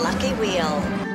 Lucky Wheel.